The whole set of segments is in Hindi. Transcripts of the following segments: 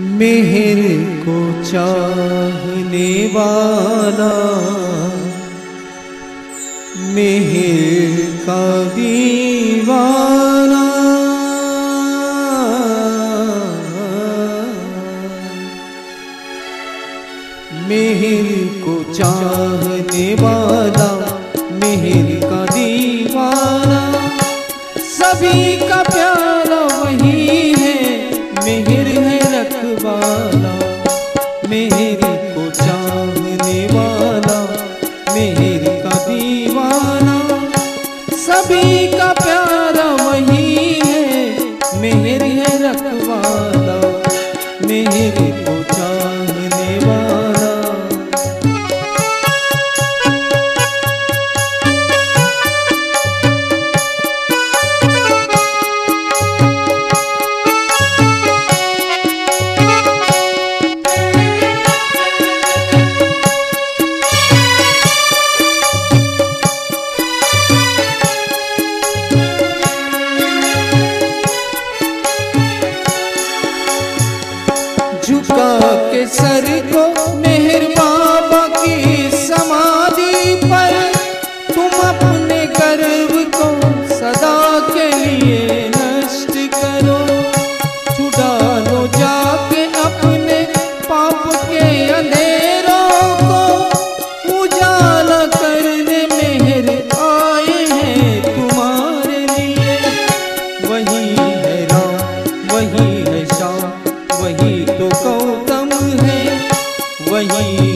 मेहर को चाहने वाला, मेहर का दीवाना। मेहर को चाहने वाला, मेहर का दीवाना। सभी का प्यार रखवाला, मेरी को जानने वाला, मेरी का दीवाना। सभी का प्यारा वही है, मेरी है रखवाला, मेरी झुका के सर को मेहरबान है वही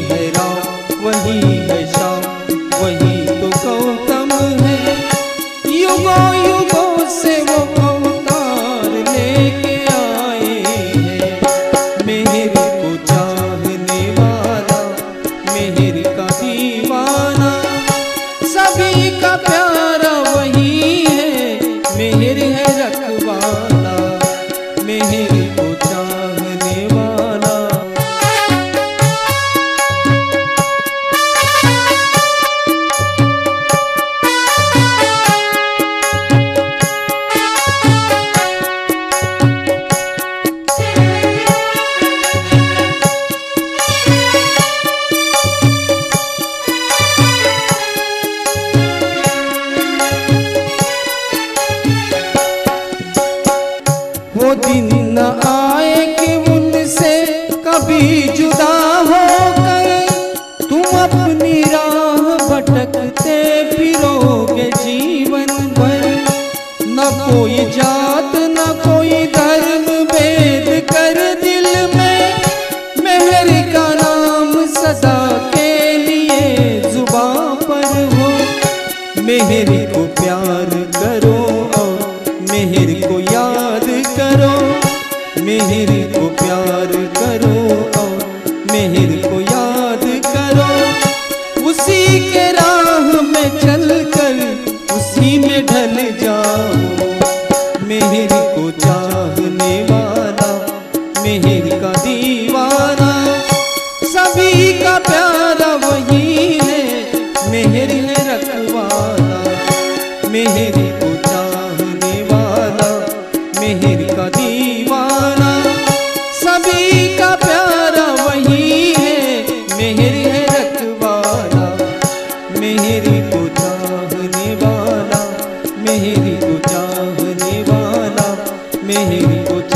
那不一家 ही कुछ